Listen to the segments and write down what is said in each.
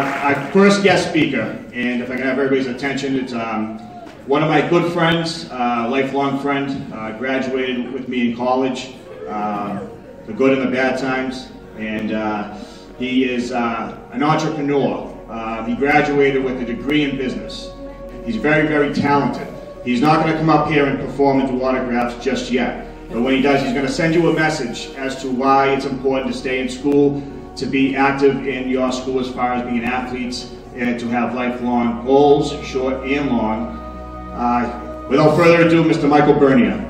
our first guest speaker, and if I can have everybody's attention, it's um, one of my good friends, uh, lifelong friend, uh, graduated with me in college, uh, the good and the bad times, and uh, he is uh, an entrepreneur. Uh, he graduated with a degree in business. He's very, very talented. He's not going to come up here and perform do autographs just yet. But when he does, he's going to send you a message as to why it's important to stay in school, to be active in your school as far as being athletes, and to have lifelong goals, short and long. Uh, without further ado, Mr. Michael Bernier.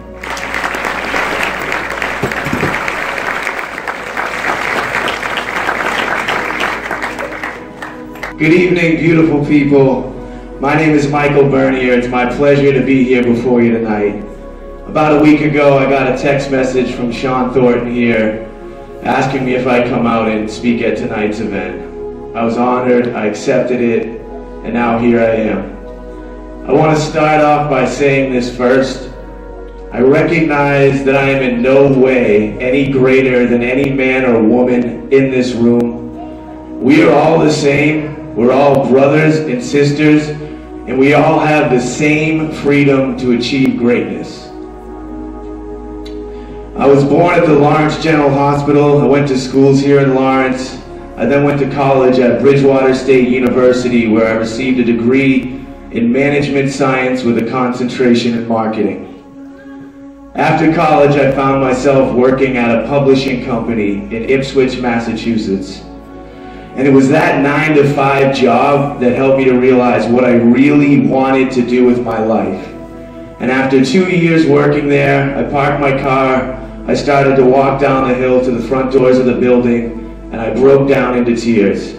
Good evening, beautiful people. My name is Michael Bernier. It's my pleasure to be here before you tonight. About a week ago, I got a text message from Shawn Thornton here asking me if I'd come out and speak at tonight's event. I was honored, I accepted it, and now here I am. I want to start off by saying this first. I recognize that I am in no way any greater than any man or woman in this room. We are all the same. We're all brothers and sisters, and we all have the same freedom to achieve greatness. I was born at the Lawrence General Hospital. I went to schools here in Lawrence. I then went to college at Bridgewater State University where I received a degree in management science with a concentration in marketing. After college, I found myself working at a publishing company in Ipswich, Massachusetts. And it was that nine to five job that helped me to realize what I really wanted to do with my life. And after two years working there, I parked my car I started to walk down the hill to the front doors of the building and I broke down into tears.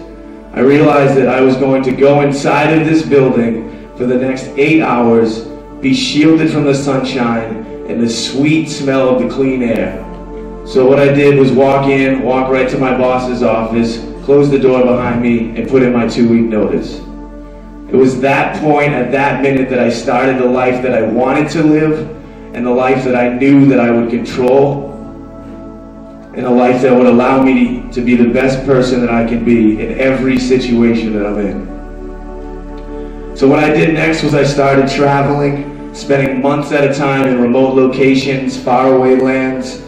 I realized that I was going to go inside of this building for the next eight hours, be shielded from the sunshine and the sweet smell of the clean air. So what I did was walk in, walk right to my boss's office, close the door behind me, and put in my two week notice. It was that point, at that minute, that I started the life that I wanted to live and the life that I knew that I would control, and a life that would allow me to be the best person that I can be in every situation that I'm in. So what I did next was I started traveling, spending months at a time in remote locations, faraway lands,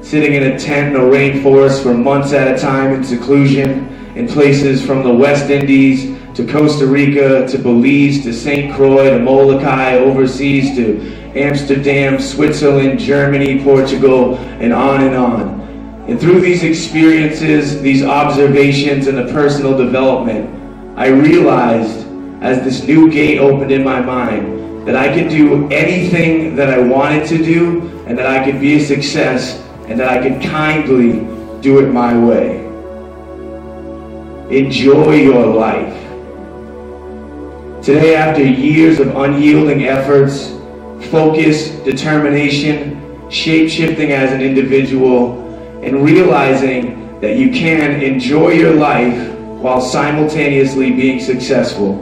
sitting in a tent in a rainforest for months at a time in seclusion, in places from the West Indies to Costa Rica to Belize to St. Croix to Molokai, overseas to Amsterdam, Switzerland, Germany, Portugal, and on and on. And through these experiences, these observations, and the personal development, I realized as this new gate opened in my mind that I could do anything that I wanted to do and that I could be a success and that I could kindly do it my way. Enjoy your life. Today, after years of unyielding efforts, focus, determination, shape shifting as an individual, and realizing that you can enjoy your life while simultaneously being successful.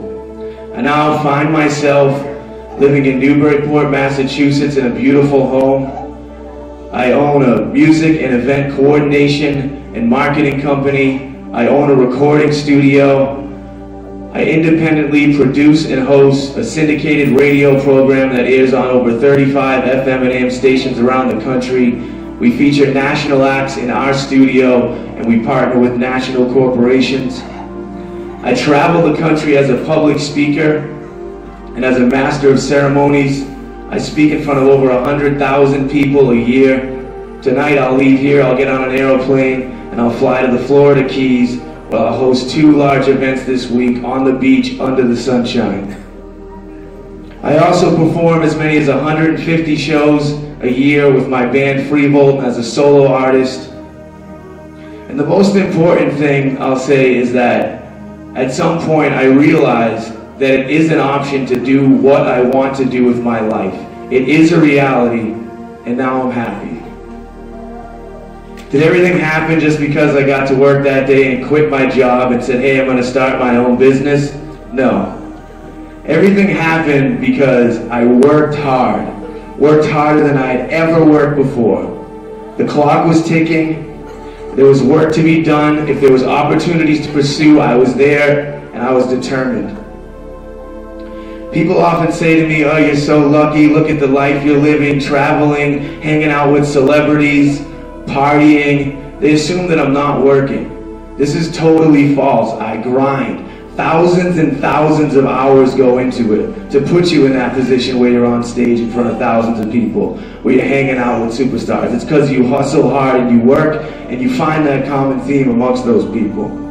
I now find myself living in Newburyport, Massachusetts in a beautiful home. I own a music and event coordination and marketing company. I own a recording studio. I independently produce and host a syndicated radio program that airs on over 35 FM and AM stations around the country. We feature national acts in our studio and we partner with national corporations. I travel the country as a public speaker and as a master of ceremonies. I speak in front of over 100,000 people a year. Tonight I'll leave here, I'll get on an aeroplane, and I'll fly to the Florida Keys I'll host two large events this week on the beach under the sunshine. I also perform as many as 150 shows a year with my band Freevolt as a solo artist. And the most important thing I'll say is that at some point I realized that it is an option to do what I want to do with my life. It is a reality, and now I'm happy. Did everything happen just because I got to work that day and quit my job and said, hey, I'm going to start my own business? No. Everything happened because I worked hard. Worked harder than I had ever worked before. The clock was ticking. there was work to be done, if there was opportunities to pursue, I was there and I was determined. People often say to me, oh, you're so lucky, look at the life you're living, traveling, hanging out with celebrities, partying. They assume that I'm not working. This is totally false. I grind. Thousands and thousands of hours go into it to put you in that position where you're on stage in front of thousands of people, where you're hanging out with superstars. It's because you hustle hard and you work and you find that common theme amongst those people.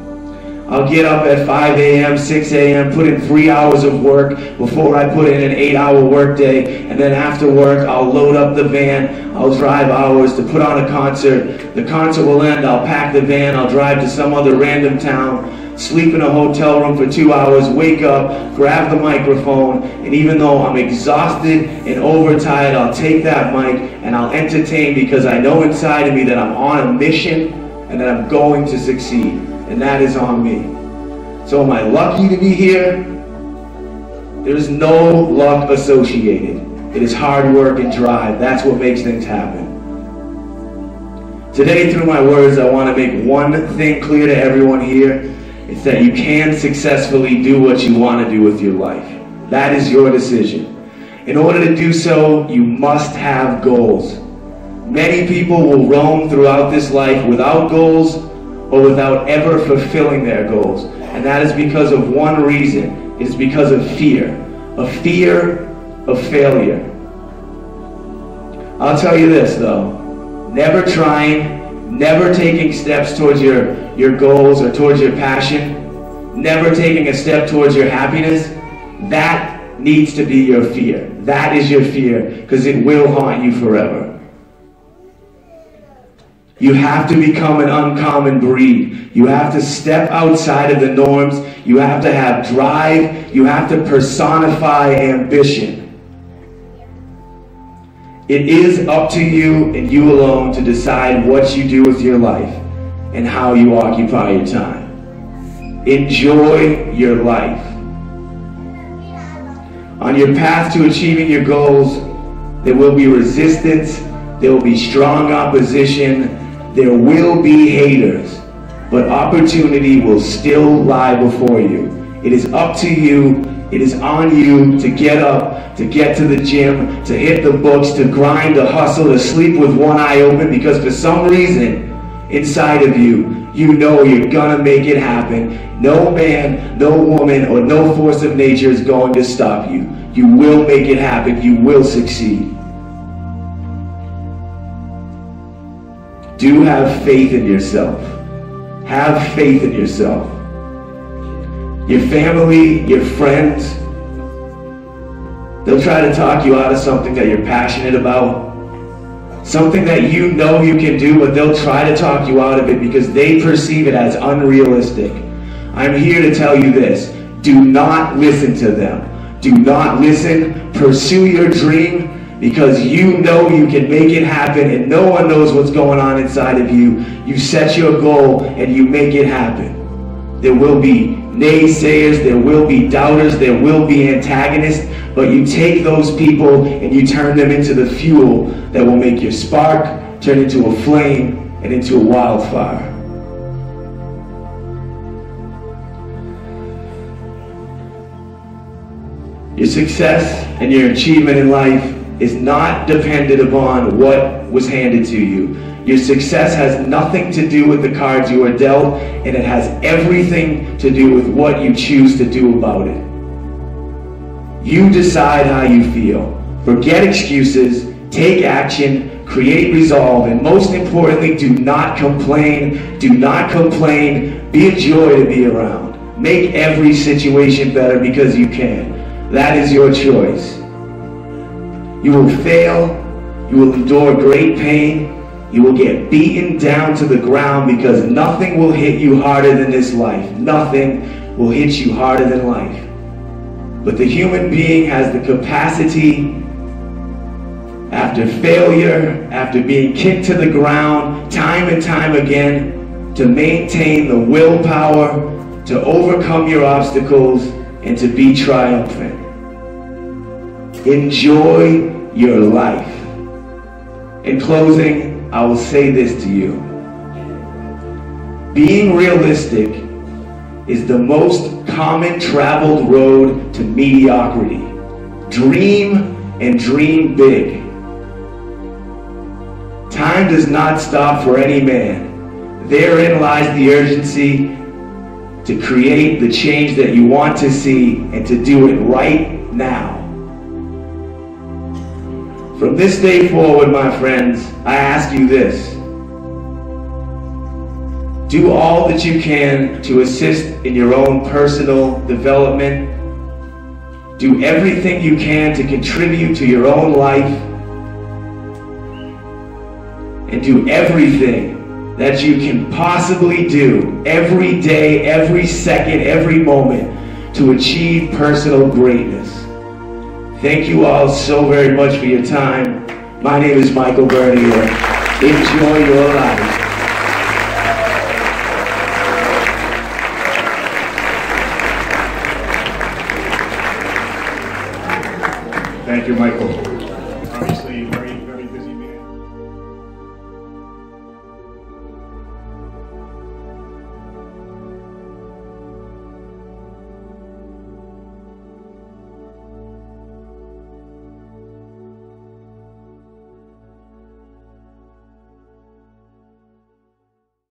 I'll get up at 5 a.m., 6 a.m., put in three hours of work before I put in an eight hour workday. And then after work, I'll load up the van. I'll drive hours to put on a concert. The concert will end. I'll pack the van. I'll drive to some other random town, sleep in a hotel room for two hours, wake up, grab the microphone. And even though I'm exhausted and overtired, I'll take that mic and I'll entertain because I know inside of me that I'm on a mission and that I'm going to succeed and that is on me. So am I lucky to be here? There is no luck associated. It is hard work and drive. That's what makes things happen. Today, through my words, I want to make one thing clear to everyone here. It's that you can successfully do what you want to do with your life. That is your decision. In order to do so, you must have goals. Many people will roam throughout this life without goals or without ever fulfilling their goals. And that is because of one reason. It is because of fear. A fear of failure. I'll tell you this though. Never trying, never taking steps towards your, your goals or towards your passion, never taking a step towards your happiness, that needs to be your fear. That is your fear because it will haunt you forever. You have to become an uncommon breed. You have to step outside of the norms. You have to have drive. You have to personify ambition. It is up to you and you alone to decide what you do with your life and how you occupy your time. Enjoy your life. On your path to achieving your goals, there will be resistance, there will be strong opposition, there will be haters, but opportunity will still lie before you. It is up to you. It is on you to get up, to get to the gym, to hit the books, to grind, to hustle, to sleep with one eye open because for some reason inside of you, you know you're gonna make it happen. No man, no woman, or no force of nature is going to stop you. You will make it happen. You will succeed. Do have faith in yourself. Have faith in yourself. Your family, your friends, they'll try to talk you out of something that you're passionate about. Something that you know you can do, but they'll try to talk you out of it because they perceive it as unrealistic. I'm here to tell you this. Do not listen to them. Do not listen. Pursue your dream because you know you can make it happen and no one knows what's going on inside of you. You set your goal and you make it happen. There will be naysayers, there will be doubters, there will be antagonists, but you take those people and you turn them into the fuel that will make your spark turn into a flame and into a wildfire. Your success and your achievement in life is not dependent upon what was handed to you. Your success has nothing to do with the cards you are dealt, and it has everything to do with what you choose to do about it. You decide how you feel. Forget excuses, take action, create resolve, and most importantly, do not complain. Do not complain. Be a joy to be around. Make every situation better because you can. That is your choice. You will fail. You will endure great pain. You will get beaten down to the ground because nothing will hit you harder than this life. Nothing will hit you harder than life. But the human being has the capacity after failure, after being kicked to the ground time and time again, to maintain the willpower to overcome your obstacles and to be triumphant. Enjoy your life. In closing, I will say this to you. being realistic is the most common traveled road to mediocrity. Dream and dream big. Time does not stop for any man. Therein lies the urgency to create the change that you want to see and to do it right now. From this day forward, my friends, I ask you this. Do all that you can to assist in your own personal development. Do everything you can to contribute to your own life and do everything that you can possibly do every day, every second, every moment to achieve personal greatness. Thank you all so very much for your time. My name is Michael Bernier. Enjoy your life. Thank you, Michael. Obviously,